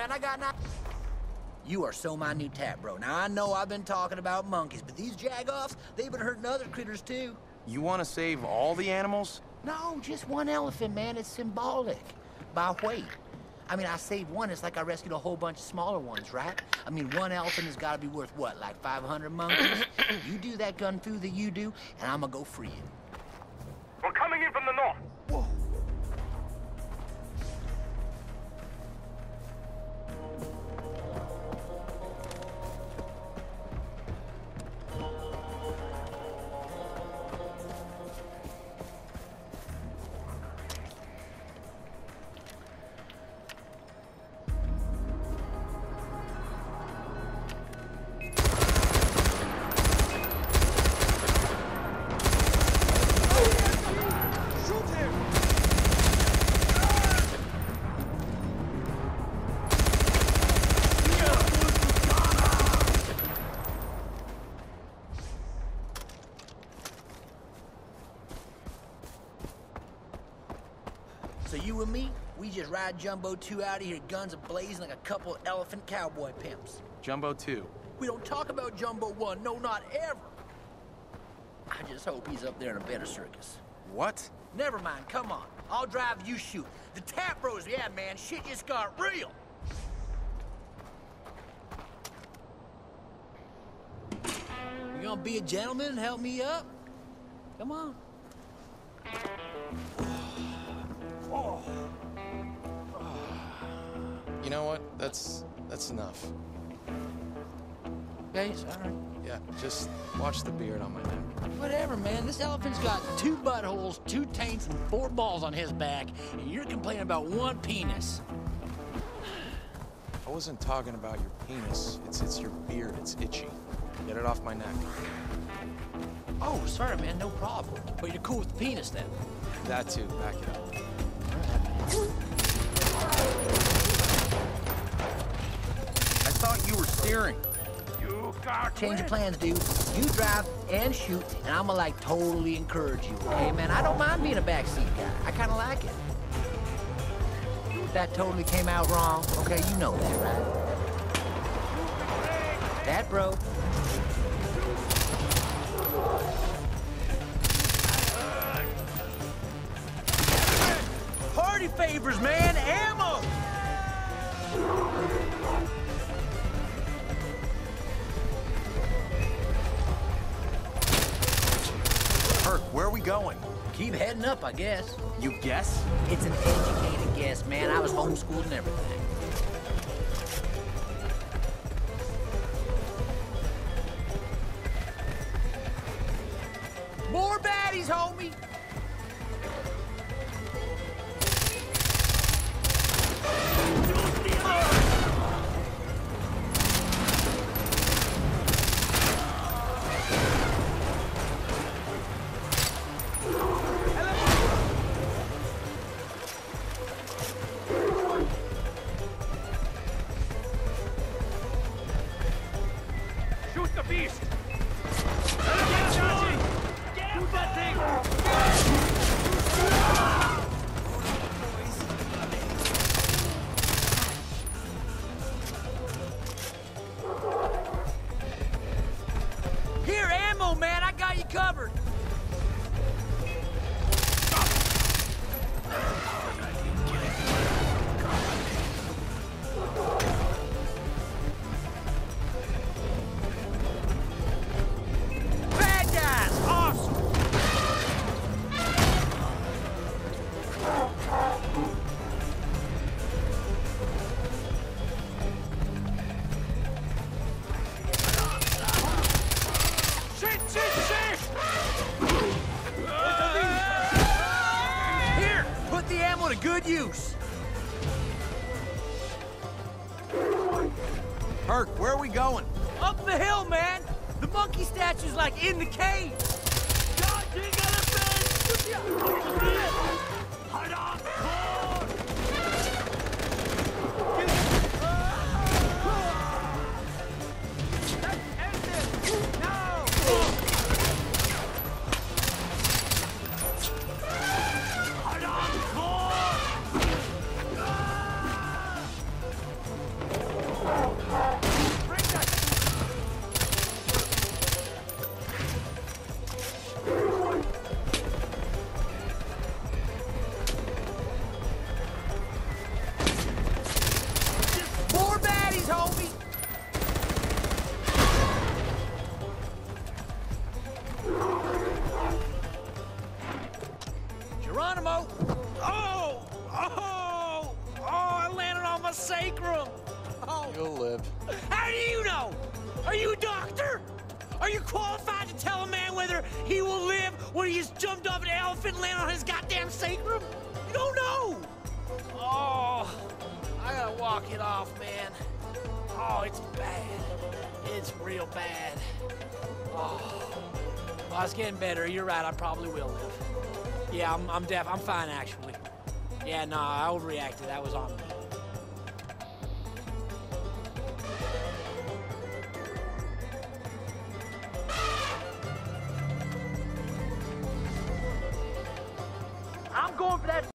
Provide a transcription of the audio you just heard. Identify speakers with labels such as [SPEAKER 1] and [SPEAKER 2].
[SPEAKER 1] man. I got not. You are so my new tap, bro. Now, I know I've been talking about monkeys, but these jagoffs, they've been hurting other critters, too.
[SPEAKER 2] You want to save all the animals?
[SPEAKER 1] No, just one elephant, man. It's symbolic. By weight. I mean, I saved one. It's like I rescued a whole bunch of smaller ones, right? I mean, one elephant has got to be worth, what, like 500 monkeys? you do that gun fu that you do, and I'm gonna go free you.
[SPEAKER 3] We're coming in from the north.
[SPEAKER 1] Whoa. So you and me, we just ride Jumbo 2 out of here, guns a-blazing like a couple elephant cowboy pimps.
[SPEAKER 2] Jumbo 2.
[SPEAKER 1] We don't talk about Jumbo 1, no, not ever. I just hope he's up there in a better circus.
[SPEAKER 2] What?
[SPEAKER 1] Never mind, come on. I'll drive, you shoot. The Tap Bros, yeah, man, shit just got real. You gonna be a gentleman and help me up? Come on.
[SPEAKER 2] You know what? That's that's enough.
[SPEAKER 1] Okay, sorry.
[SPEAKER 2] Yeah, just watch the beard on my neck.
[SPEAKER 1] Whatever, man. This elephant's got two buttholes, two taints, and four balls on his back, and you're complaining about one penis.
[SPEAKER 2] I wasn't talking about your penis. It's it's your beard. It's itchy. Get it off my neck.
[SPEAKER 1] Oh, sorry, man. No problem. But you're cool with the penis, then?
[SPEAKER 2] That too. Back it up. I thought you were steering.
[SPEAKER 3] You got
[SPEAKER 1] Change of plans, dude. You drive and shoot, and I'ma like totally encourage you. Hey, man, I don't mind being a backseat guy. I kind of like it. That totally came out wrong. Okay, you know that, right? That, bro. Party favors, man. Ammo.
[SPEAKER 2] We going?
[SPEAKER 1] Keep heading up, I guess.
[SPEAKER 2] You guess?
[SPEAKER 1] It's an educated guess, man. I was homeschooled and everything. More baddies, homie! Use.
[SPEAKER 2] Hurk, where are we going?
[SPEAKER 1] Up the hill, man! The monkey statue's like in the cave! Oh! Oh! Oh! Oh, I landed on my sacrum! Oh.
[SPEAKER 2] You'll live.
[SPEAKER 1] How do you know? Are you a doctor? Are you qualified to tell a man whether he will live when he jumped off an elephant and landed on his goddamn sacrum? You don't know! Oh, I gotta walk it off, man. Oh, it's bad. It's real bad. Oh, well, it's getting better. You're right, I probably will live. Yeah, I'm, I'm deaf. I'm fine, actually. Yeah, no, I overreacted. That was on me.